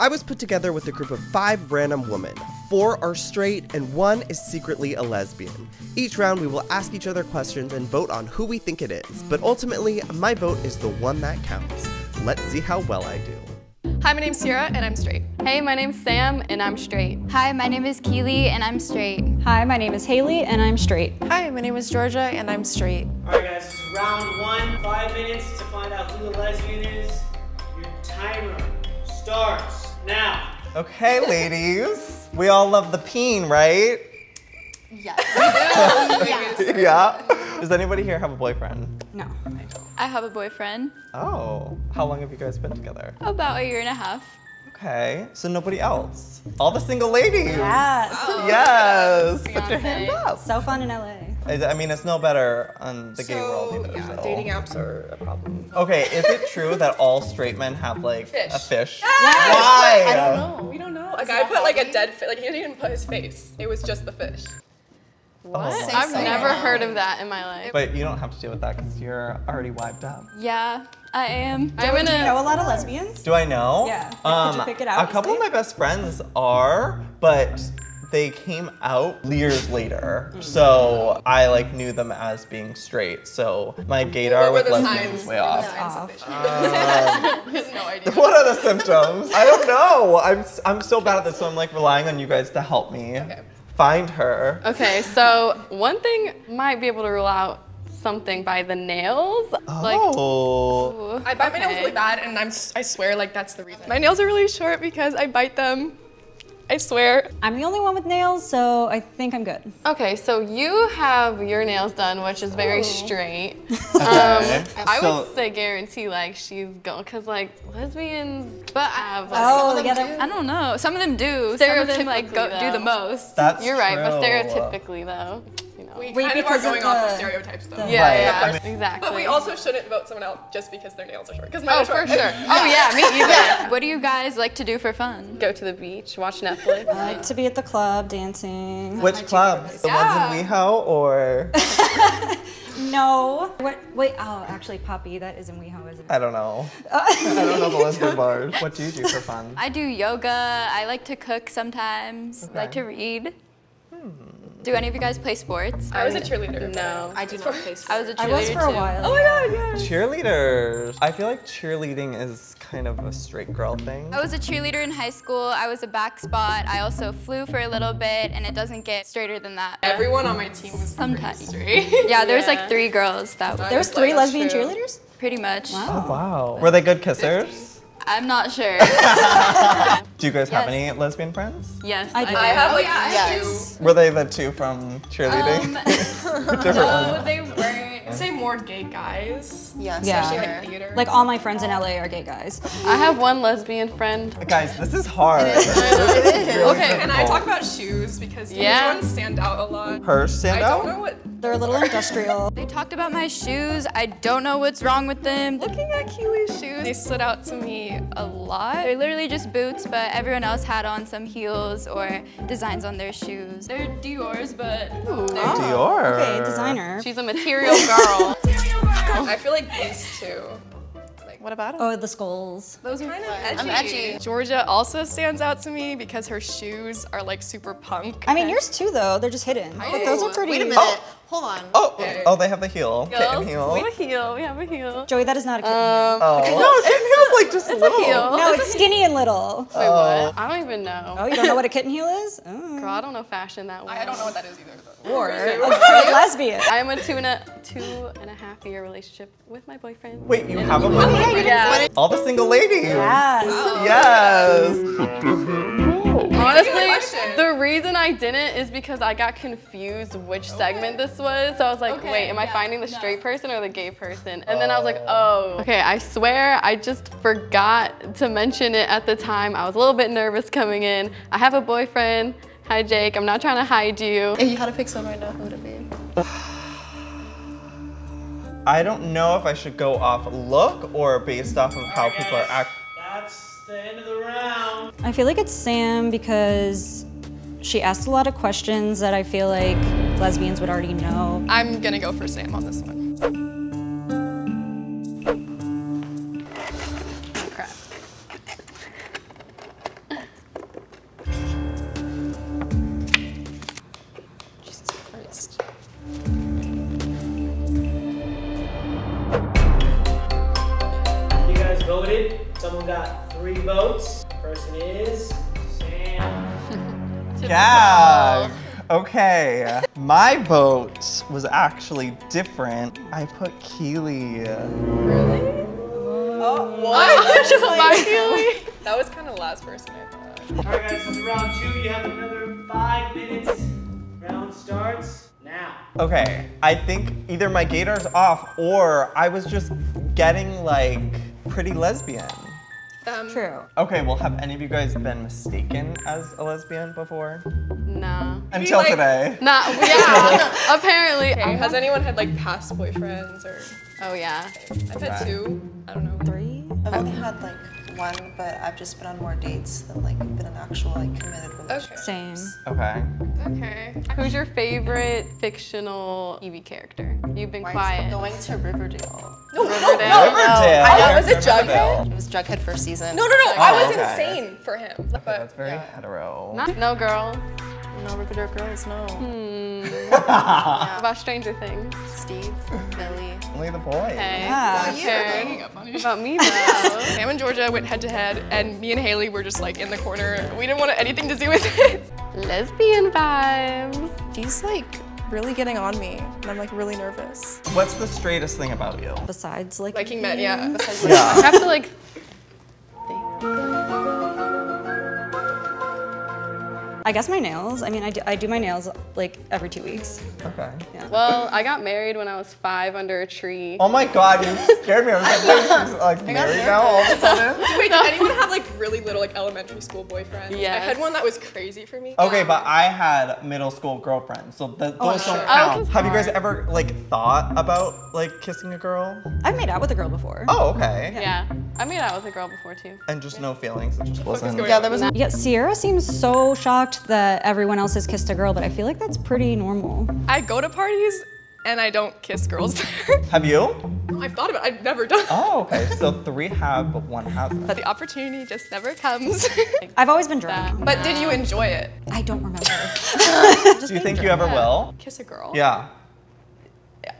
I was put together with a group of five random women. Four are straight, and one is secretly a lesbian. Each round, we will ask each other questions and vote on who we think it is, but ultimately, my vote is the one that counts. Let's see how well I do. Hi, my name's Sierra, and I'm straight. Hey, my name's Sam, and I'm straight. Hi, my name is Keeley, and I'm straight. Hi, my name is Hailey, and I'm straight. Hi, my name is Georgia, and I'm straight. All right, guys, this is round one. Five minutes to find out who the lesbian is. Your timer starts now. Okay, ladies. We all love the peen, right? Yes. yeah. Does anybody here have a boyfriend? No. I have a boyfriend. Oh. How long have you guys been together? About a year and a half. Okay. So nobody else. All the single ladies. Yes. Yes. Put your hand up. So fun in LA. I I mean, it's no better on the gay world either. yeah, so. dating apps are a problem. Okay, is it true that all straight men have like Fish. a fish? I Why? don't know. We don't know. A guy put like a dead fish. Like he didn't even put his face. It was just the fish. What? Say I've so. never heard of that in my life. But you don't have to deal with that because you're already wiped up. Yeah, I am. I'm in Do you know a. a lot of lesbians? Do I know? Yeah. Um, Did you pick it out A couple of my best friends are, but they came out years later. So I like knew them as being straight. So my gaydar What were with the lesbians signs? is way What off. signs no um, idea. What are the symptoms? I don't know. I'm s- I'm so bad at this, so I'm like relying on you guys to help me Okay. find her. Okay, so one thing might be able to rule out something by the nails. Like, oh. I bite my nails Okay. really bad, and I'm s- I swear like that's the reason. My nails are really short because I bite them. I swear. I'm the only one with nails, so I think I'm good. okay, so you have your nails done, which is very straight. Okay. Um, I So- would say guarantee like she's going, cause like lesbians, but I have like, Oh, together. I don't know. Some of them do. Some of them like go, Stereotypically, do the most. That's You're right, but stereotypically though, you know. We Wait, kind of are because of going off of the- stereotypes though. the- yeah, Right, yeah, I mean- exactly. But we also shouldn't vote someone out just because their nails are short. Because mine Oh, are short. for sure. Oh yeah, me either. What do you guys like to do for fun? Go to the beach, watch Netflix. I like to be at the club dancing. Which clubs? The ones in WeHo or No. What? Wait. Oh, actually, Poppy. That is in WeHo, isn't it? I don't know. I don't know the lesbian bars. What do you do for fun? I do yoga. I like to cook sometimes. Like to read. Hmm. Do any of you guys play sports? I was a cheerleader. No. I do not play sports. I was a cheerleader I was for a too. while. Oh my god, yeah. Cheerleaders. I feel like cheerleading is kind of a straight girl thing. I was a cheerleader in high school. I was a back spot. I also flew for a little bit, and it doesn't get straighter than that. Everyone on my team was Sometimes. straight. Yeah, there's Yeah. like three girls that were There was three lesbian true. cheerleaders. pretty much. Oh wow. Were they good kissers? I'm not sure. Do you guys have Yes. any lesbian friends? Yes, I do. I have like Yes. two. Were they the two from cheerleading? Um, Different No, ones. they weren't. I'd say more gay guys. Yes. Yeah. Especially sure. like theater. Like all my friends in LA are gay guys. I have one lesbian friend. Guys, this is hard. It is. Okay, and I talk about shoes because Yeah. these ones stand out a lot. Her I stand don't know out? what. They're a little industrial. they talked about my shoes. I don't know what's wrong with them. Looking at Keeley's shoes, they stood out to me a lot. They're literally just boots, but everyone else had on some heels or designs on their shoes. They're Dior's, but they're oh, Dior. Okay, designer. She's a material girl. I feel like these two. Like, what about them? Oh, the skulls. Those are kind of edgy. I'm edgy. Georgia also stands out to me because her shoes are like super punk. I mean, yours too, though. They're just hidden. But those are pretty. Wait a minute. Oh, Hold on. Oh, oh, they have the heel. Kitten Girls, heel. We have a heel. We have a heel. Joey, that is not a kitten. Um, Oh, no, kitten heel's like just little. heel. no, it's skinny and little. Wait, what? I don't even know. Oh, you don't know what a kitten heel is? Oh. Girl, I don't know fashion that well. I don't know what that is either. Though. Or a lesbian. I am a two and a two and a half year relationship with my boyfriend. Wait, you have a boyfriend? Yeah. All the single ladies. Yes. Yes. Honestly, the reason I didn't is because I got confused which segment this was. So I was like, Okay, wait, am I finding the straight person or the gay person? And then I was like, oh. oh. Okay, I swear I just forgot to mention it at the time. I was a little bit nervous coming in. I have a boyfriend. Hi, Jake. I'm not trying to hide you. If you had to pick someone right now, who would it be? I don't know if I should go off look or based off of how people are acting. That's the end of the round. I feel like it's Sam because she asked a lot of questions that I feel like lesbians would already know. I'm gonna go for Sam on this one. Votes. Person is Sam. Gag. Okay. My vote was actually different. I put Keeley. Really? Oh what? That was kind of the last person I thought. All right, guys, this is round two. You have another five minutes. Round starts now. Okay, I think either my gaydar's off or I was just getting like pretty lesbian. Um, True. Okay, well, have any of you guys been mistaken as a lesbian before? Nah. Until like- today. Not, yeah, apparently. Okay, has anyone had like past boyfriends or? Oh yeah. I've had two. I don't know. Three? I've only had like one, but I've just been on more dates than like been an actual like committed relationship. Same. Okay. Okay. Who's your favorite fictional TV character? You've been quiet. Going to Riverdale. No, Riverdale. Riverdale. I know, was it Riverdale. It was Jughead first season. No, no, no. Oh, I Oh, was okay. insane for him. Okay, But that's very hetero. Not- no girls. no Riverdale girls. No. Hmm. What about Stranger Things? Steve, Billy. Only the boys. Hey. Yeah. Sharon. funny. About me though? Sam and Georgia went head to head, and me and Hailey were just like in the corner. We didn't want anything to do with it. Lesbian vibes. He's like really getting on me, and I'm like really nervous. What's the straightest thing about you? Besides, like, Liking men, yeah. Besides I Yeah. have to like. I guess my nails. I mean, I do, I do my nails like every two weeks. Okay. Well, I got married when I was five under a tree. Oh my god, you scared me. I was like, wait, she's like married now all of a sudden? Wait, did anyone have like really little like elementary school boyfriends? Yeah. I had one that was crazy for me. Okay, but um, I had middle school girlfriends, so th- oh, those sure. don't Oh, count. it's Have you guys ever like thought about like kissing a girl? I've made out with a girl before. Oh, okay. Yeah, I made out with a girl before too. And just no feelings. It just wasn't. Yeah, there was Yeah, Sierra seems so shocked that everyone else has kissed a girl, but I feel like that's pretty normal. I go to parties and I don't kiss girls there. Have you? I've thought about it. I've never done it. Oh, okay. So three have, but one hasn't. But the opportunity just never comes. I've always been drunk. but did you enjoy it? I don't remember. Do you think you ever will? Kiss a girl? Yeah.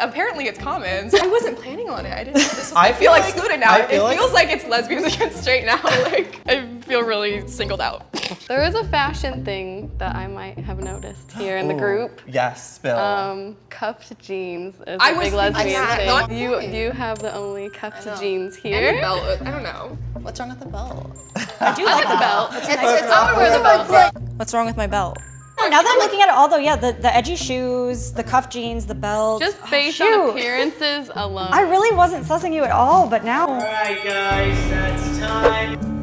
Apparently it's common. I wasn't planning on it. I didn't. This was, I I, feel feel like- excluded now. I It feel like- feels like it's lesbians against straight now. Like I feel really singled out. There is a fashion thing that I might have noticed here in the Ooh, group. Yes, Bill. Um, cuffed jeans is I a was big thinking lesbian that, thing. not- you you have the only cuffed know. jeans And here. belt. I don't know. What's wrong with the belt? I do like the belt. It's, it's, I would wear the belt. What's wrong with my belt? Now that I'm looking at it all, though, yeah, the, the edgy shoes, the cuff jeans, the belt. Just Oh, based shoot. on appearances alone. I really wasn't sussing you at all, but now. right, guys, that's time.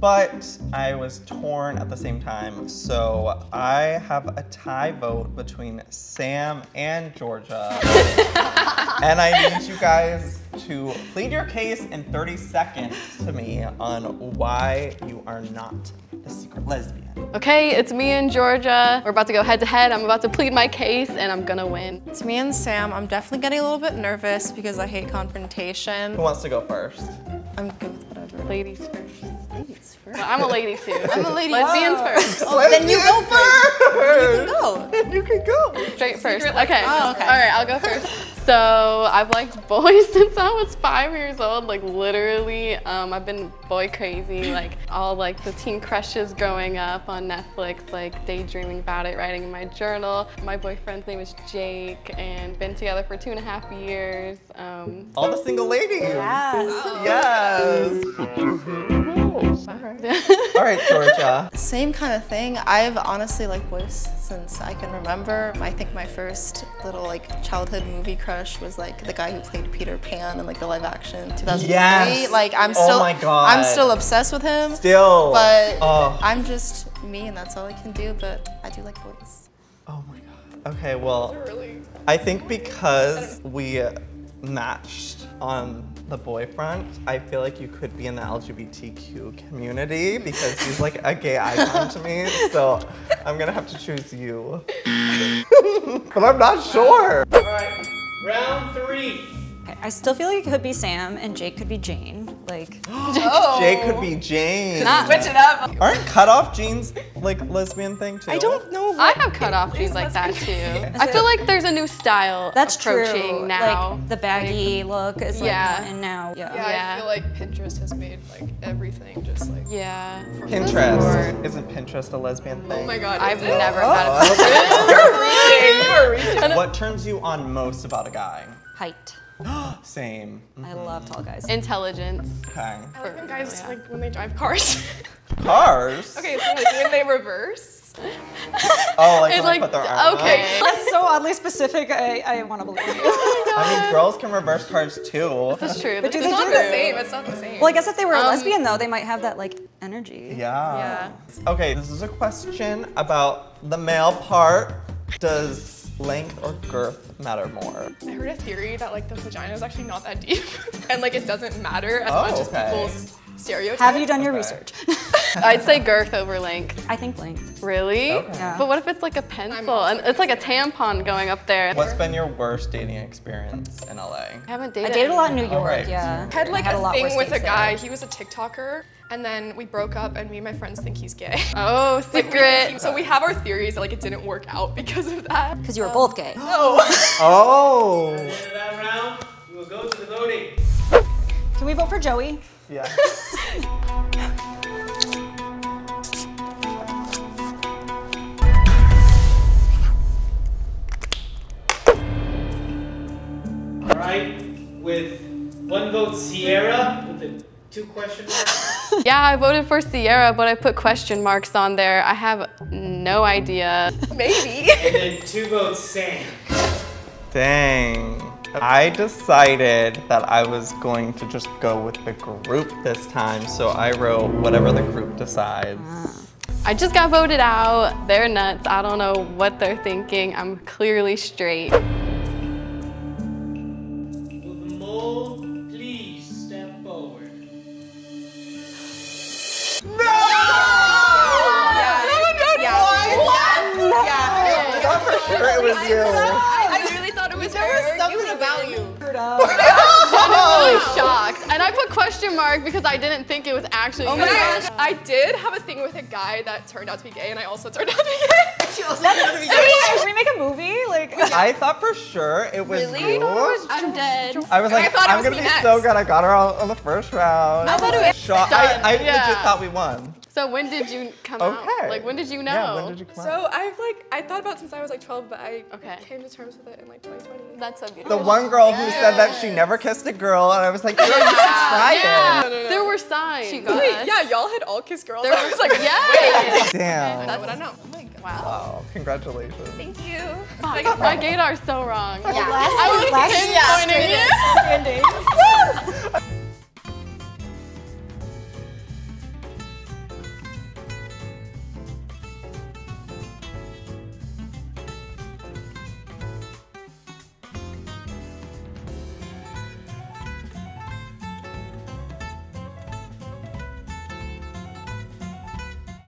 But I was torn at the same time. So I have a tie vote between Sam and Georgia. and I need you guys to plead your case in 30 seconds to me on why you are not the secret lesbian. Okay, it's me and Georgia. We're about to go head to head. I'm about to plead my case and I'm gonna win. It's me and Sam. I'm definitely getting a little bit nervous because I hate confrontation. Who wants to go first? I'm good with whatever. Ladies first. Ladies first. Well, I'm a lady too. I'm a lady Lesbians too. first. Oh, then you go first. first. You can go. You can go. Straight first. Secret Okay. Oh, okay. All right, I'll go first. So I've liked boys since I was five years old. Like literally, um, I've been boy crazy. Like all like the teen crushes growing up on Netflix. Like daydreaming about it, writing in my journal. My boyfriend's name is Jake, and been together for two and a half years. Um, All the single ladies. Yes. yes. All right, Georgia. Same kind of thing. I've honestly liked boys since I can remember. I think my first little like childhood movie crush was like the guy who played Peter Pan in like the live action 2003. Yes. Like I'm still, Oh still my God. I'm still obsessed with him. Still. But Oh. I'm just me and that's all I can do, but I do like boys. Oh my god. Okay, well, I think because we matched on the boyfriend, I feel like you could be in the LGBTQ community because he's like a gay icon to me. So I'm gonna have to choose you. but I'm not sure. All right, round three. I still feel like it could be Sam and Jake could be Jane. Like, Jake could oh. be Jane. Switch it up. Aren't cutoff jeans like lesbian thing too? I don't know. I have cutoff jeans like that too. I feel like there's a new style that's approaching true. now. Like the baggy look is like, Yeah. and now, yeah. Yeah, Yeah. I feel like Pinterest has made like everything just like. yeah. Pinterest. Isn't Pinterest a lesbian thing? Oh my god. I've it? never Oh, had a okay. You're reaching. You're reaching. what turns you on most about a guy? Height. Same. I love tall guys. intelligence. Okay. I like when guys like when they drive cars. Cars. okay, so like when they reverse. Oh, like when like they put their arm up? okay. That's so oddly specific. I, I want to believe you. I mean, girls can reverse cars too. That's true. But do That's they It's do not the that? same. It's not the same. Well, I guess if they were a Um, lesbian though, they might have that like energy. Yeah. Yeah. Okay, this is a question about the male part. Does length or girth matter more? I heard a theory that like the vagina is actually not that deep, and like it doesn't matter as Oh, much as oh, people's stereotypes. Have you done your research? I'd say girth over length. I think length. Really? Okay. Yeah. But what if it's like a pencil and it's like a tampon going up there? What's been your worst dating experience in LA? I haven't dated. I dated. dated a lot in New anyone. York. Alright. Yeah. I had like I had a, lot thing with a dates there. guy. He was a TikToker, and then we broke up, and me and my friends think he's gay. Oh, Like, we- secret. so we have our theories that like it didn't work out because of that. Because you were both gay. Oh. At the end of that round, we will go to the voting. Can we vote for Joey? Yeah. All right, with one vote Sierra with the two question marks. Yeah, I voted for Sierra, but I put question marks on there. I have no idea. Maybe. and then two votes Sam. Dang. I decided that I was going to just go with the group this time, so I wrote whatever the group decides. Ah. I just got voted out. They're nuts. I don't know what they're thinking. I'm clearly straight. Sure it was you. I really thought it was her. Something about you. I'm really shocked. And I put question mark because I didn't think it was actually Oh my gosh. I did have a thing with a guy that turned out to be gay, and I also turned out to be gay. She also That's to be gay. Should we make a movie? Like, I thought for sure it was Really? you. I'm dead. I was I like, thought I'm gonna be next. so good. I got her on, on the first round. I thought it was I, I yeah. legit thought we won. So when did you come Okay. out? Like when did you know? Yeah, when did you come out? So I've like I thought about it since I was like 12, but I Okay. came to terms with it in like 2020. That's so beautiful. The one girl who said that she never kissed a girl, and I was like, girl, you should try yeah. No, no, no. There were signs. She got Wait, yeah, y'all had all kissed girls. There I was like, yeah. Damn. That's what I know. Oh wow. Wow, congratulations. Thank you. My, my gaydar's so wrong. last, I was last pinpointing you. standing.